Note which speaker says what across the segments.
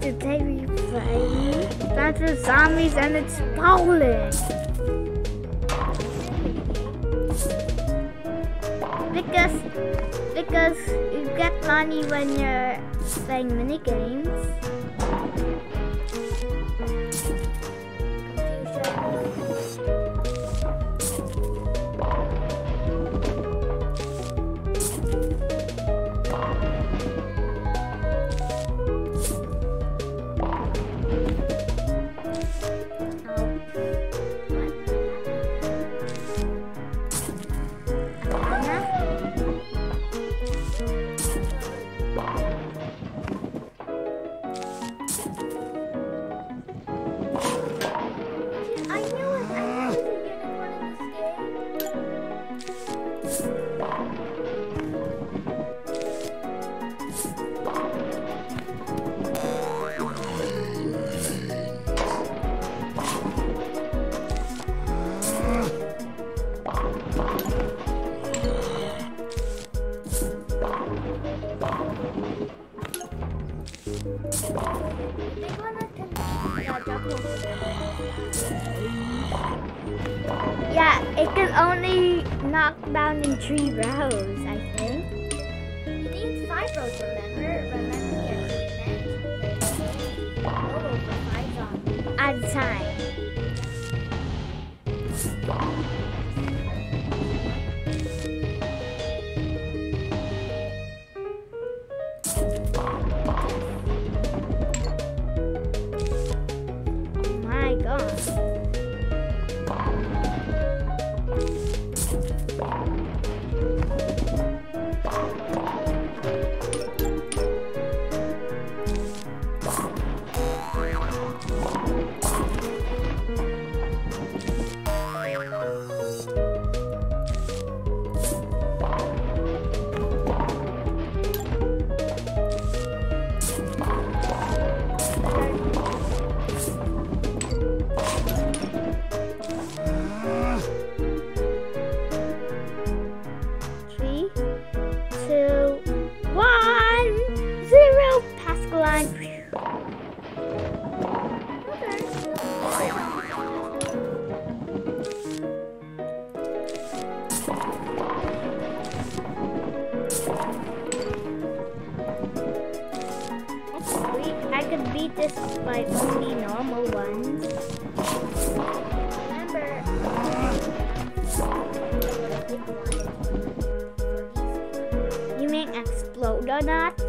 Speaker 1: Today we play Plants Zombies and it's bowling. Because because you get money when you're playing mini games. Yeah, it can only knock down in three rows, I think.
Speaker 2: You need five rows, remember? Remember the agreement?
Speaker 1: At a time. By only normal ones.
Speaker 2: Remember,
Speaker 1: You mean explode or not?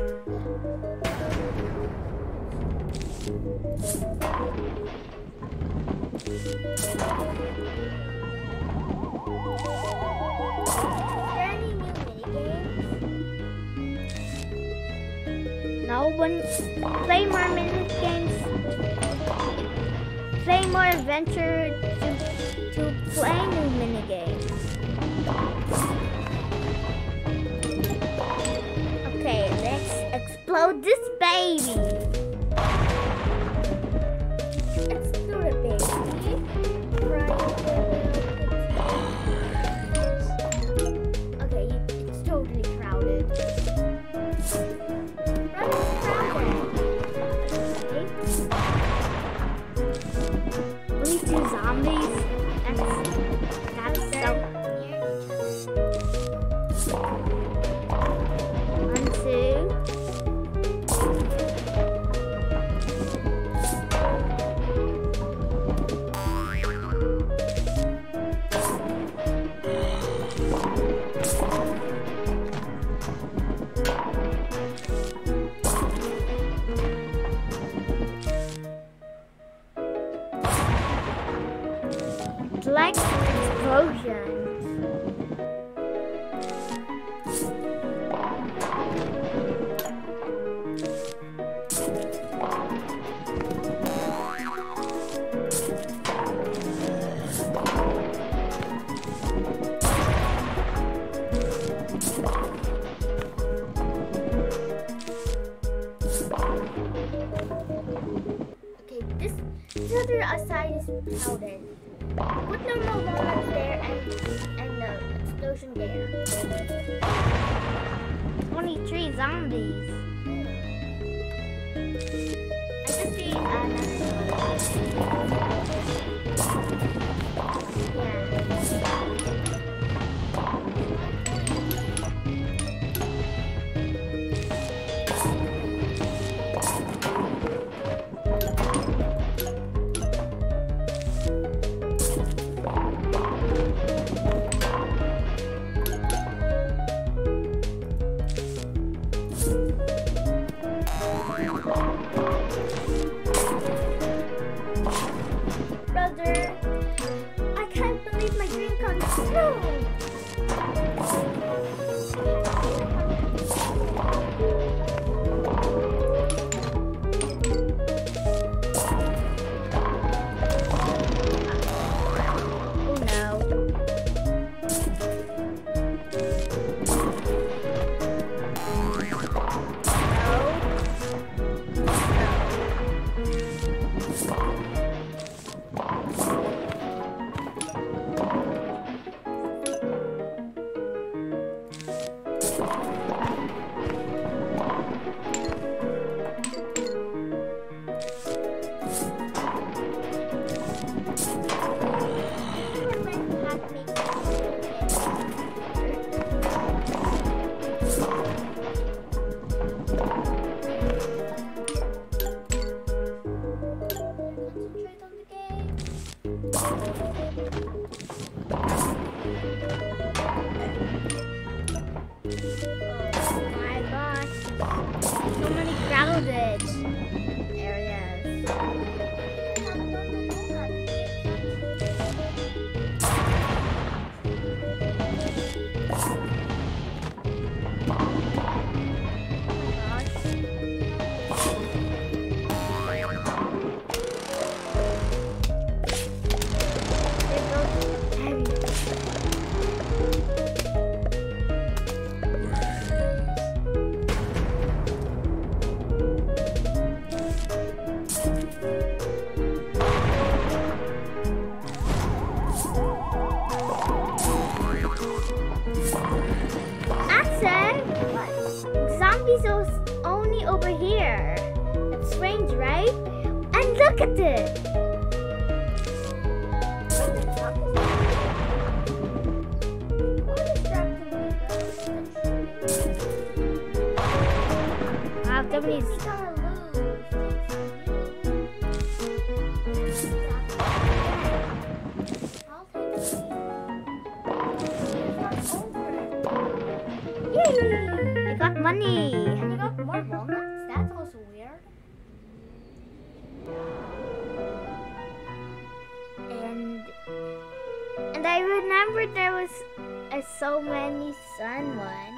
Speaker 1: Play more minute games. Play more adventure to to play new mini games. Okay, let's explode this baby.
Speaker 2: Okay, this this other side is crowded. Put normal walnuts there and and uh, the explosion there.
Speaker 1: Only three zombies.
Speaker 2: see another Yeah.
Speaker 1: Oh my gosh. So many crowded are only over here. It's strange, right? And look at it. Wow. Yay! Got money.
Speaker 2: You got more walnuts? That's also weird.
Speaker 1: And and I remember there was uh, so many sun one.